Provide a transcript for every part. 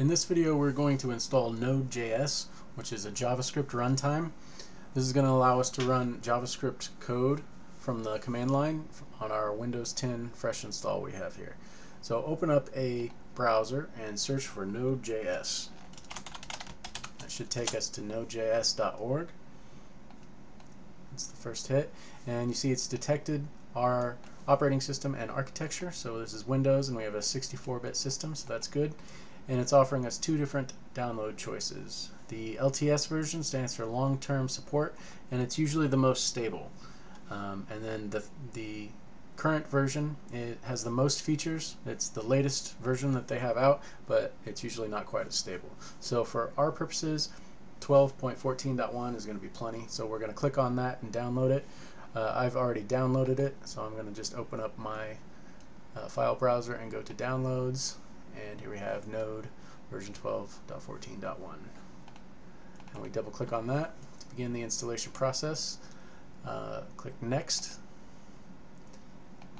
In this video we're going to install Node.js, which is a JavaScript runtime. This is going to allow us to run JavaScript code from the command line on our Windows 10 fresh install we have here. So open up a browser and search for Node.js. That should take us to nodejs.org. That's the first hit. And you see it's detected our operating system and architecture. So this is Windows and we have a 64-bit system, so that's good and it's offering us two different download choices. The LTS version stands for long-term support, and it's usually the most stable. Um, and then the, the current version it has the most features. It's the latest version that they have out, but it's usually not quite as stable. So for our purposes, 12.14.1 is going to be plenty. So we're going to click on that and download it. Uh, I've already downloaded it, so I'm going to just open up my uh, file browser and go to downloads and here we have node version 12.14.1 and we double click on that to begin the installation process. Uh, click next.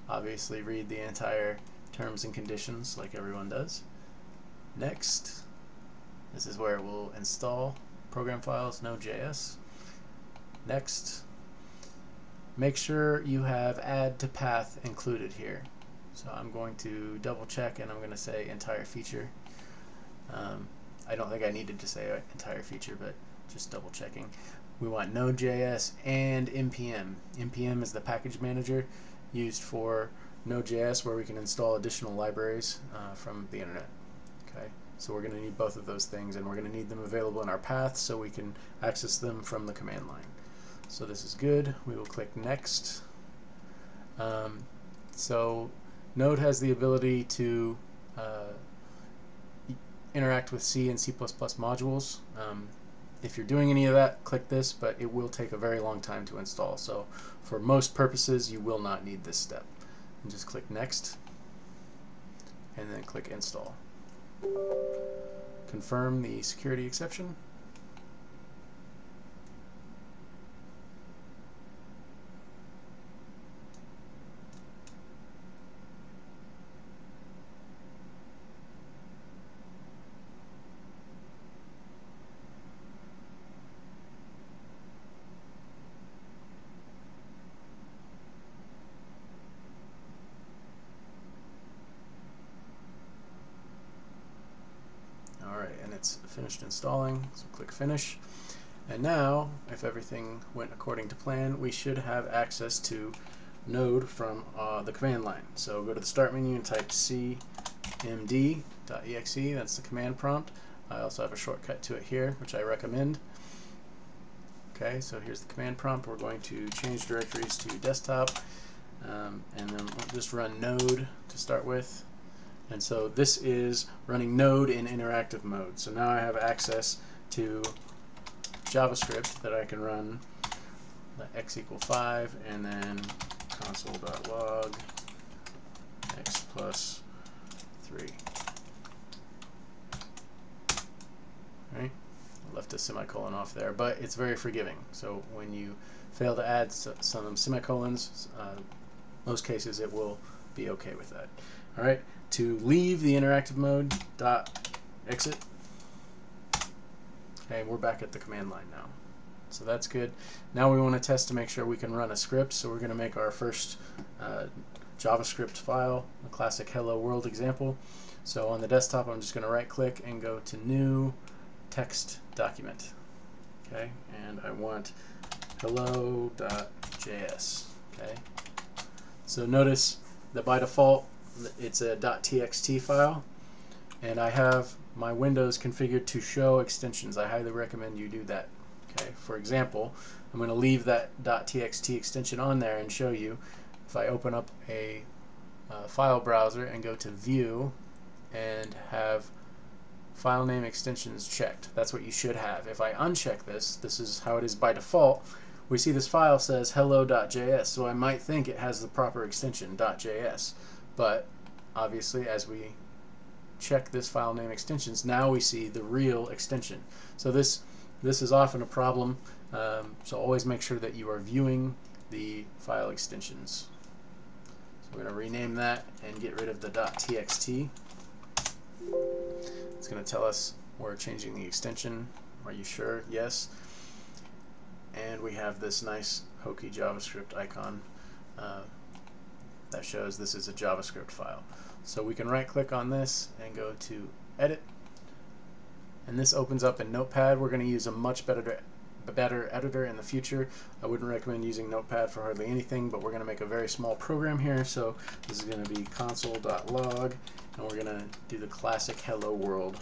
Obviously read the entire terms and conditions like everyone does. Next. This is where it will install program files node.js next. Make sure you have add to path included here so I'm going to double check and I'm going to say entire feature. Um, I don't think I needed to say entire feature, but just double checking. We want Node.js and NPM. NPM is the package manager used for Node.js where we can install additional libraries uh, from the internet. Okay, so we're going to need both of those things and we're going to need them available in our path so we can access them from the command line. So this is good. We will click next. Um, so Node has the ability to uh, interact with C and C++ modules. Um, if you're doing any of that, click this, but it will take a very long time to install. So for most purposes, you will not need this step. And just click Next, and then click Install. Confirm the security exception. It's finished installing. So click Finish. And now, if everything went according to plan, we should have access to Node from uh, the command line. So go to the Start menu and type cmd.exe. That's the command prompt. I also have a shortcut to it here, which I recommend. Okay, so here's the command prompt. We're going to change directories to desktop, um, and then we'll just run node to start with. And so this is running Node in interactive mode. So now I have access to JavaScript that I can run x equal 5 and then console.log x plus 3. Right? I left a semicolon off there, but it's very forgiving. So when you fail to add some semicolons, uh, most cases it will be okay with that. All right, to leave the interactive mode, dot exit. Okay, we're back at the command line now. So that's good. Now we want to test to make sure we can run a script. So we're going to make our first uh, JavaScript file, a classic hello world example. So on the desktop, I'm just going to right click and go to new text document. Okay, and I want hello.js. Okay, so notice that by default it's a .txt file and I have my windows configured to show extensions. I highly recommend you do that. Okay, for example, I'm going to leave that .txt extension on there and show you if I open up a uh, file browser and go to view and have file name extensions checked. That's what you should have. If I uncheck this, this is how it is by default, we see this file says hello.js, so I might think it has the proper extension .js. But obviously, as we check this file name extensions, now we see the real extension. So this this is often a problem. Um, so always make sure that you are viewing the file extensions. So we're going to rename that and get rid of the .txt. It's going to tell us we're changing the extension. Are you sure? Yes. And we have this nice hokey JavaScript icon uh, that shows this is a JavaScript file. So we can right click on this and go to edit and this opens up in Notepad. We're going to use a much better better editor in the future. I wouldn't recommend using Notepad for hardly anything, but we're going to make a very small program here. So this is going to be console.log, and we're going to do the classic hello world.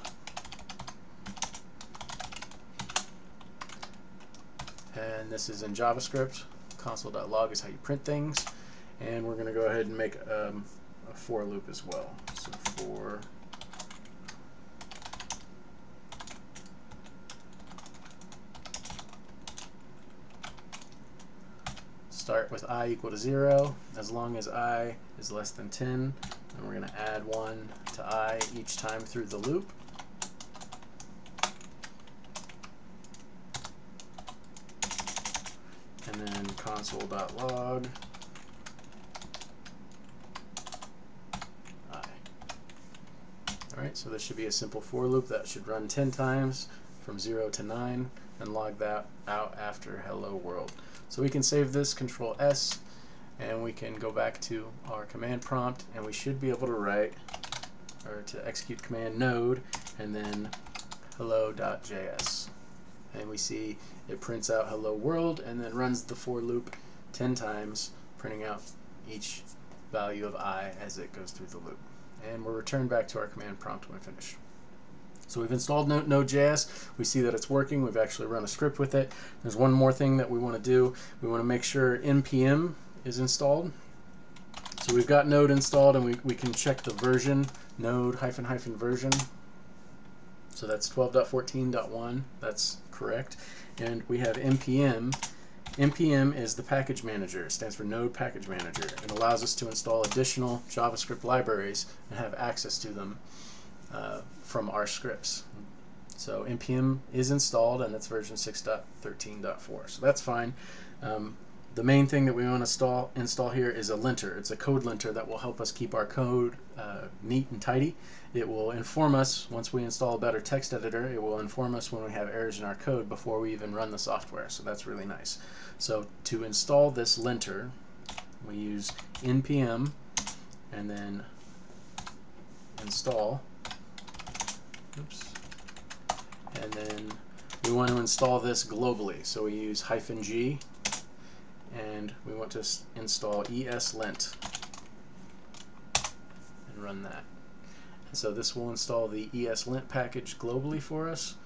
And this is in JavaScript. Console.log is how you print things. And we're going to go ahead and make um, a for loop as well. So for start with i equal to 0 as long as i is less than 10 and we're going to add 1 to i each time through the loop and then console.log. Alright, so this should be a simple for loop that should run 10 times from 0 to 9 and log that out after hello world. So we can save this, control S, and we can go back to our command prompt and we should be able to write or to execute command node and then hello.js and we see it prints out hello world and then runs the for loop 10 times printing out each value of i as it goes through the loop and we're returned back to our command prompt when finished. So we've installed Node.js. We see that it's working. We've actually run a script with it. There's one more thing that we want to do. We want to make sure npm is installed. So we've got Node installed and we, we can check the version, node hyphen hyphen version. So that's 12.14.1. That's correct. And we have npm. npm is the package manager. It stands for Node Package Manager. It allows us to install additional JavaScript libraries and have access to them uh, from our scripts. So npm is installed and it's version 6.13.4. So that's fine. Um, the main thing that we want to install, install here is a linter. It's a code linter that will help us keep our code uh, neat and tidy. It will inform us, once we install a better text editor, it will inform us when we have errors in our code before we even run the software. So that's really nice. So to install this linter, we use npm and then install Oops. And then we want to install this globally. So we use hyphen G and we want to install ESLint and run that. So this will install the ESLint package globally for us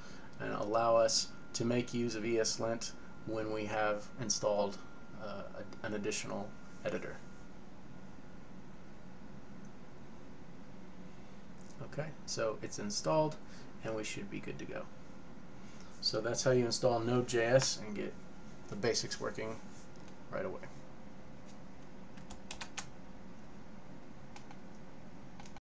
and allow us to make use of ESLint when we have installed uh, an additional editor. Okay, so it's installed and we should be good to go. So that's how you install Node.js and get the basics working right away.